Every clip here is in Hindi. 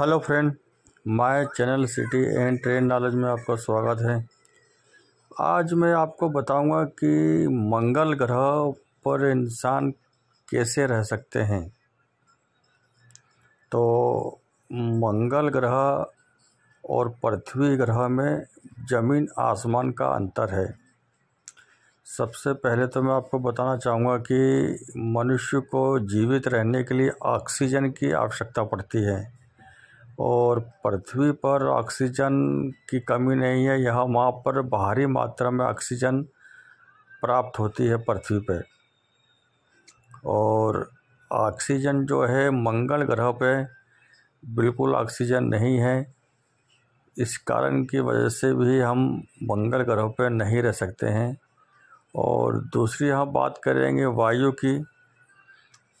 Hello friend, my channel city and train knowledge में आपका स्वागत है। आज मैं आपको बताऊँगा कि मंगल ग्रह पर इंसान कैसे रह सकते हैं। तो मंगल ग्रह और पृथ्वी ग्रह में ज़मीन आसमान का अंतर है। सबसे पहले तो मैं आपको बताना चाहूँगा कि मनुष्य को जीवित रहने के लिए ऑक्सीजन की आवश्यकता पड़ती है। और पृथ्वी पर ऑक्सीजन की कमी नहीं है, यहाँ वहाँ पर भारी मात्रा में ऑक्सीजन प्राप्त होती है पृथ्वी पर और ऑक्सीजन जो है, मंगल ग्रह पे बिल्कुल ऑक्सीजन नहीं है। इस कारण की वजह से भी हम मंगल ग्रह पर नहीं रह सकते हैं। और दूसरी हम बात करेंगे वायु की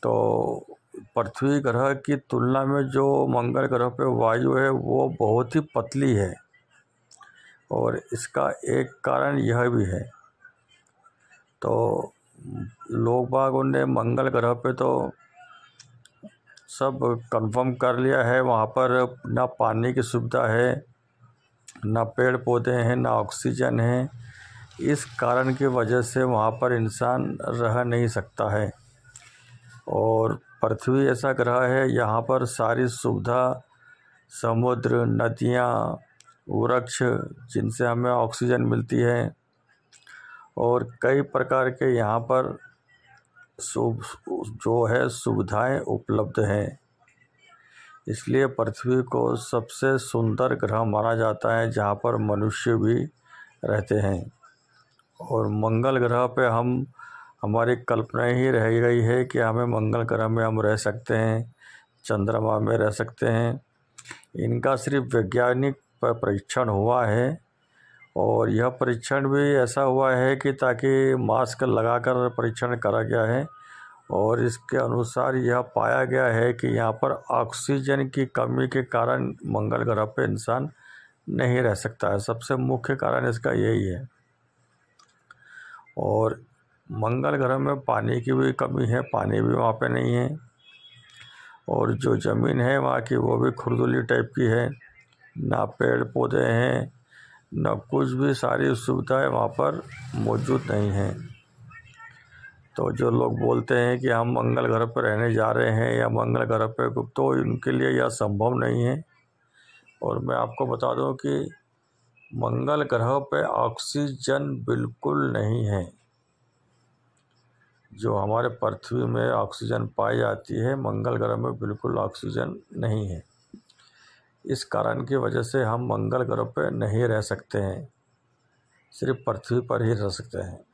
तो पृथ्वी ग्रह की तुलना में जो मंगल ग्रह पे वायु है, वो बहुत ही पतली है। और इसका एक कारण यह भी है। तो लोग बागों ने मंगल ग्रह पे तो सब कंफर्म कर लिया है। वहाँ पर ना पानी की सुविधा है, ना पेड़ पौधे हैं, ना ऑक्सीजन है। इस कारण की वजह से वहाँ पर इंसान रह नहीं सकता है। और पृथ्वी ऐसा ग्रह है, यहाँ पर सारी सुविधा, समुद्र, नदियाँ, वृक्ष, जिनसे हमें ऑक्सीजन मिलती है। और कई प्रकार के यहाँ पर जो है, सुविधाएँ उपलब्ध हैं। इसलिए पृथ्वी को सबसे सुंदर ग्रह माना जाता है, जहाँ पर मनुष्य भी रहते हैं। और मंगल ग्रह पे हम हमारी कल्पना ही रह गई है कि हमें मंगल ग्रह में हम रह सकते हैं, चंद्रमा में रह सकते हैं। इनका सिर्फ़ वैज्ञानिक परीक्षण हुआ है और यह परीक्षण भी ऐसा हुआ है कि ताकि मास्क लगाकर परीक्षण करा गया है और इसके अनुसार यह पाया गया है कि यहाँ पर ऑक्सीजन की कमी के कारण मंगल ग्रह पर इंसान नहीं रह सकता है। सबसे मुख्य कारण इसका यही है। और मंगल ग्रह में पानी की भी कमी है, पानी भी वहाँ पे नहीं है। और जो ज़मीन है वहाँ की वो भी खुरदुली टाइप की है। ना पेड़ पौधे हैं, ना कुछ भी सारी सुविधाएँ वहाँ पर मौजूद नहीं हैं। तो जो लोग बोलते हैं कि हम मंगल ग्रह पर रहने जा रहे हैं या मंगल ग्रह पर तो उनके लिए यह संभव नहीं है। और मैं आपको बता दूँ कि मंगल ग्रह पर ऑक्सीजन बिल्कुल नहीं है। जो हमारे पृथ्वी में ऑक्सीजन पाई जाती है, मंगल ग्रह में बिल्कुल ऑक्सीजन नहीं है। इस कारण की वजह से हम मंगल ग्रह पर नहीं रह सकते हैं, सिर्फ़ पृथ्वी पर ही रह सकते हैं।